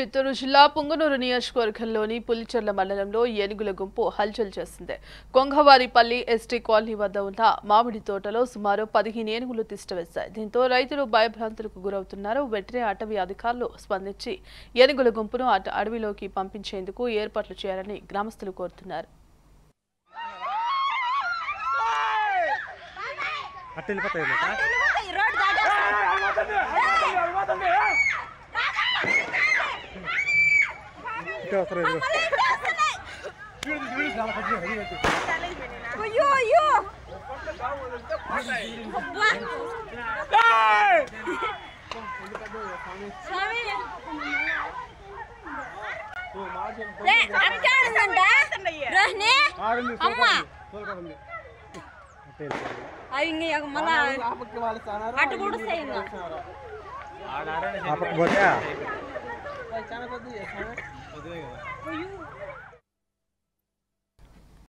చిత్తూరు జిల్లా పుంగనూరు నియోజకవర్గంలోని పులిచెర్ల మండలంలో ఏనుగుల గుంపు హల్చల్ చేసింది. కొంగవారిపల్లి ఎస్టీ కాలనీ వద్ద ఉన్న మామిడి తోటలో సుమారు పదిహేను ఏనుగులు తిష్టవేశాయి. దీంతో రైతులు భయభ్రాంతులకు గురవుతున్నారు. వెంటనే అటవీ అధికారులు స్పందించి ఏనుగుల గుంపును అట- అడవిలోకి పంపించేందుకు ఏర్పాట్లు చేయాలని గ్రామస్తులు కోరుతున్నారు. అట్ట వెళ్ళిపోతాయి అన్నమాట ఇంకా వస్తారు ఇదిగో. అయ్యో అయ్యో రోహిణి ఆగండి, అమ్మ. తోలుకోండి. అట్ట వెళ్ళిపోతాయి. అవి ఇంక మళ్ళా అటు కూడా ఇంకా Were you